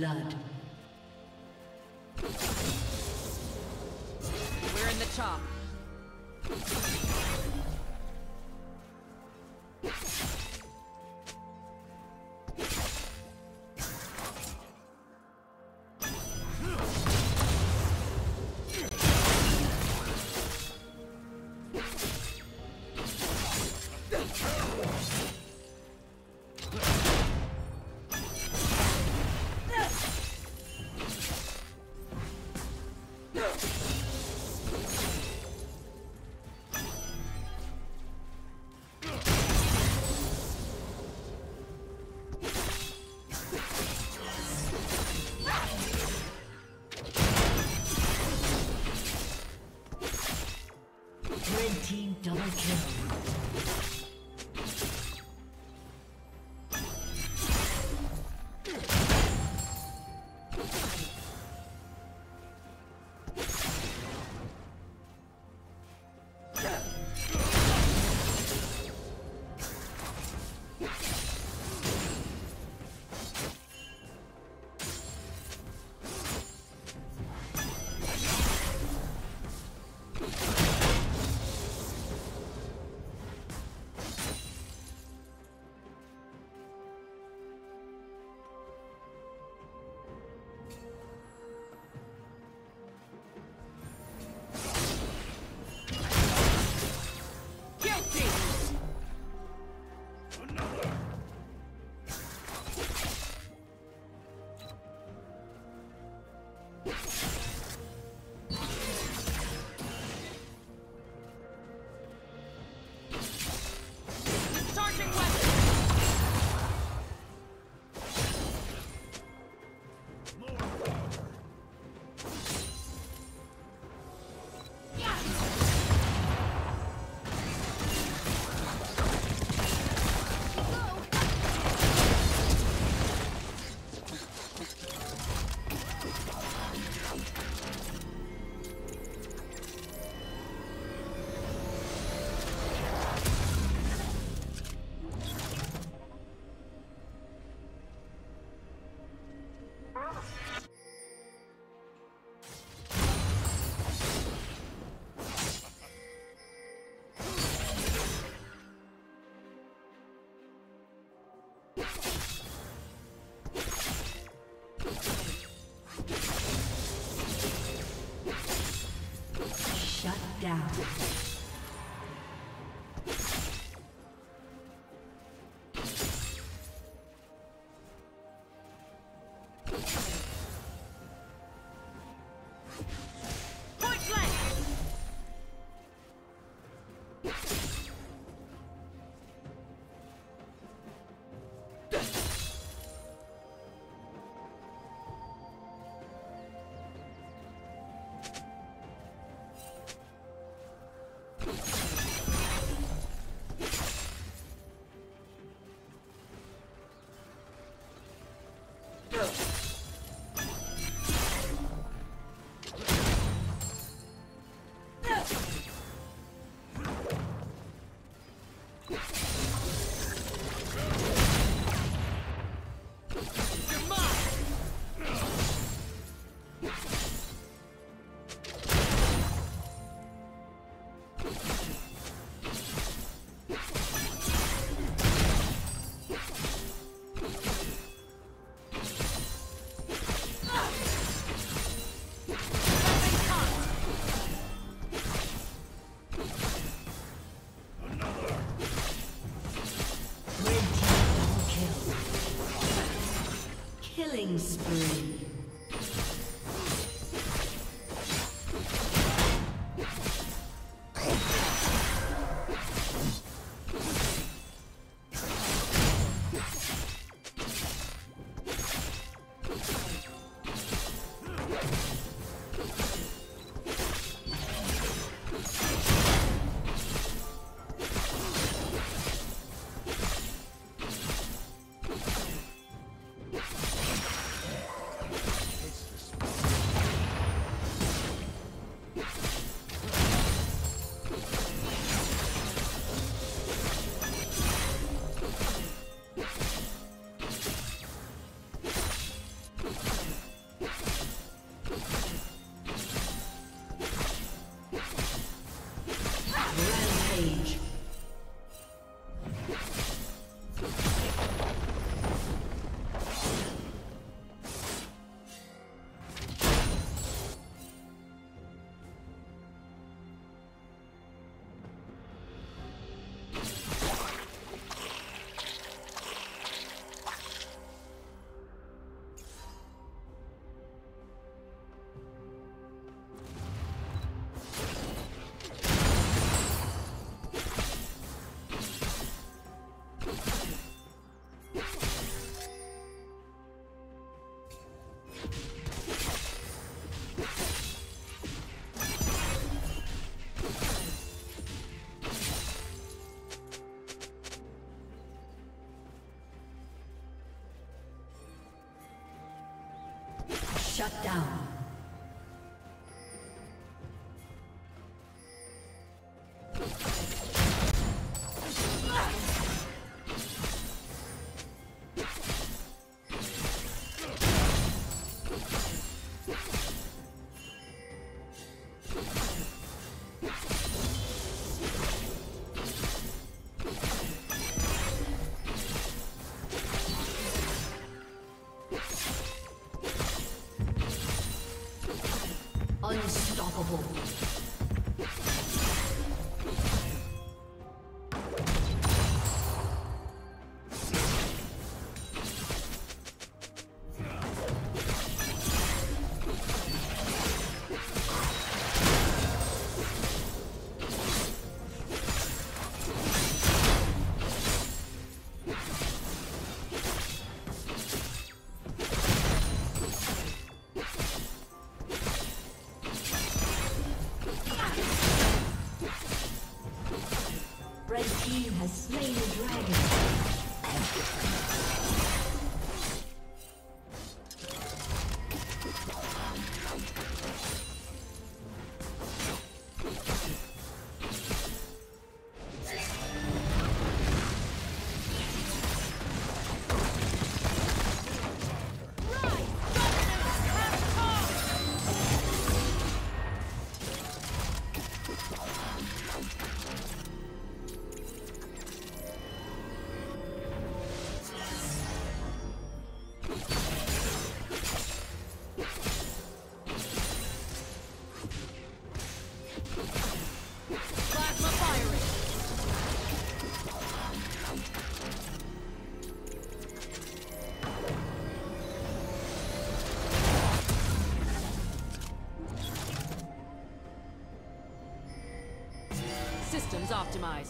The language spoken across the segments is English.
blood. down. Killing spree. Shut down. Systems optimized.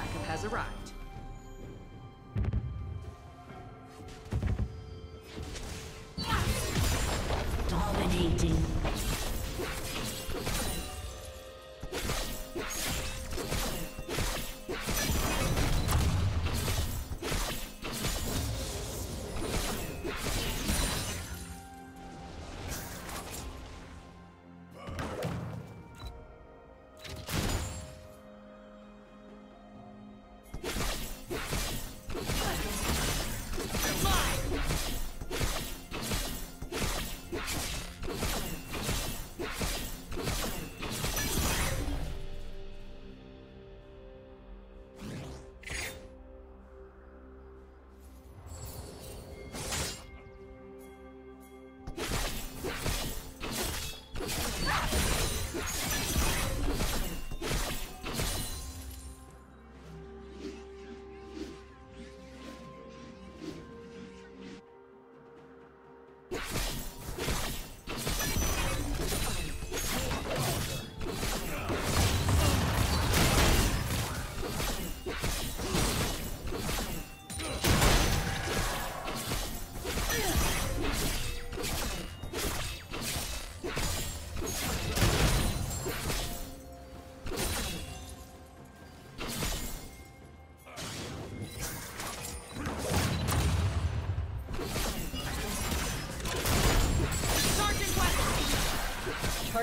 Backup has arrived. Dominating.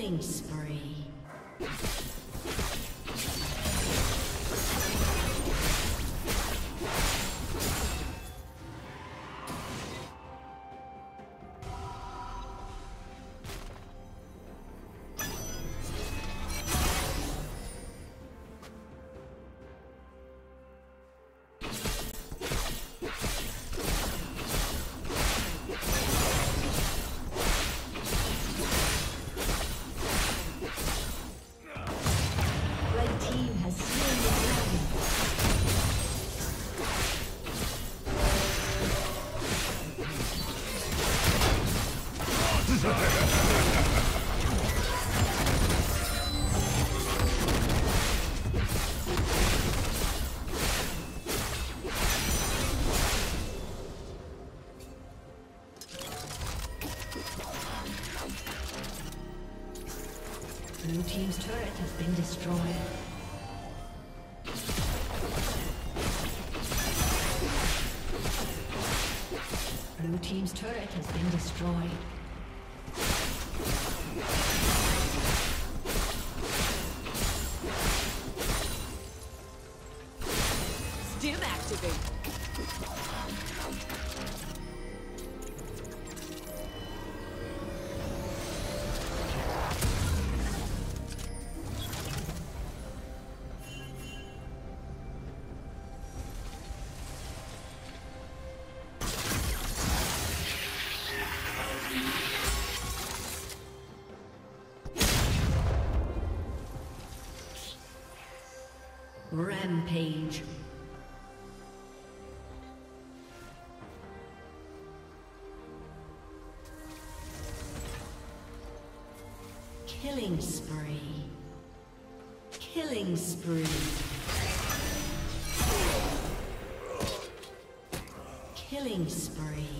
Killing spree. Blue team's turret has been destroyed. Blue team's turret has been destroyed. Stim activate. Rampage. Killing spree. Killing spree. Killing spree.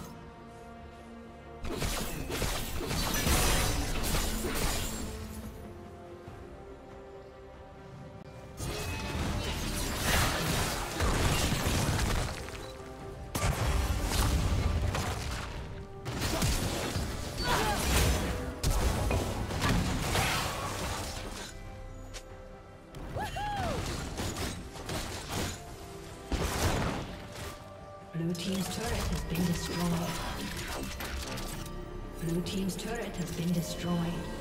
Destroyed.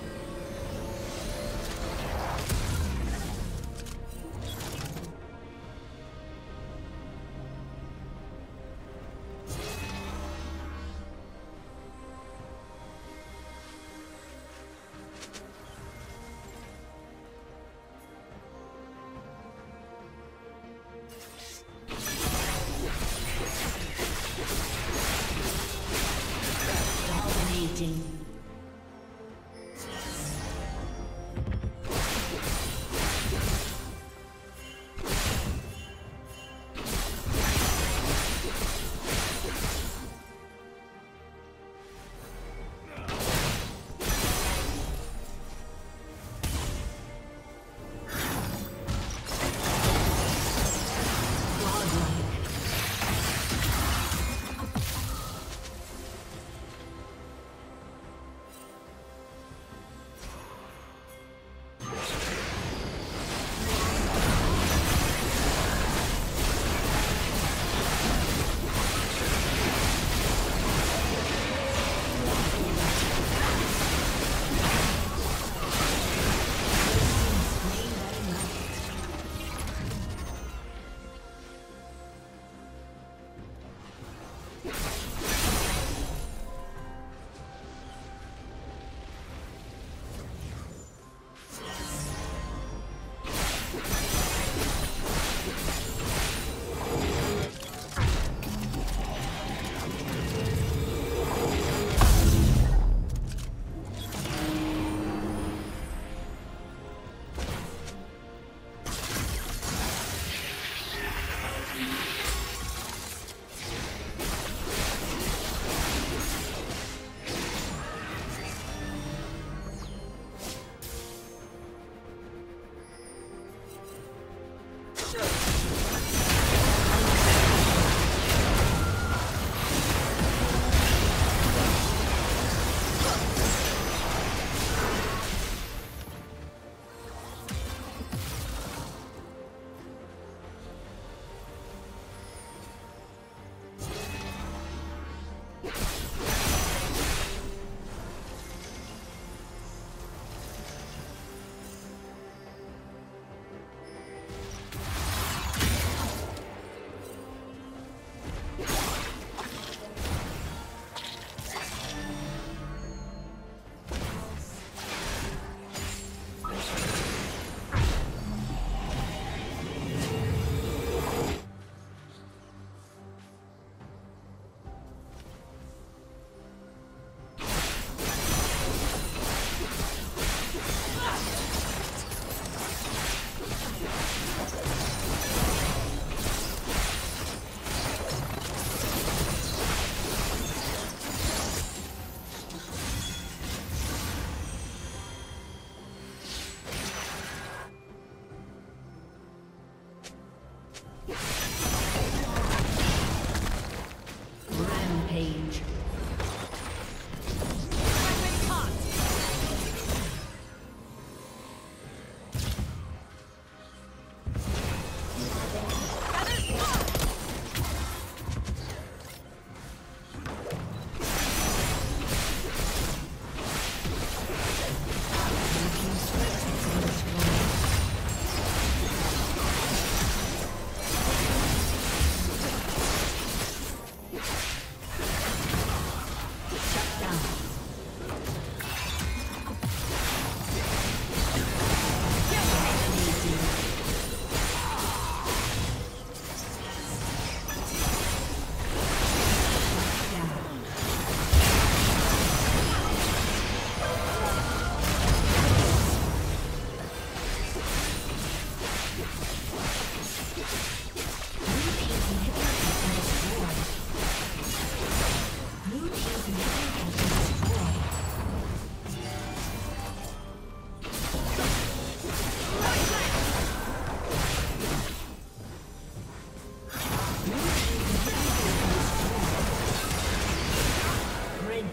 down.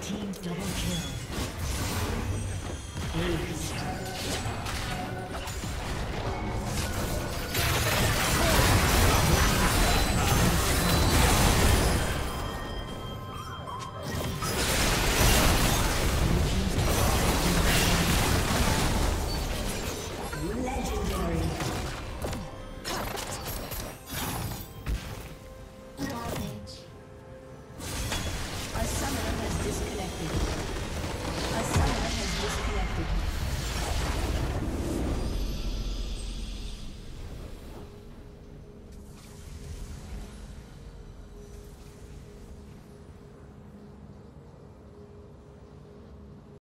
Team double kill. Blue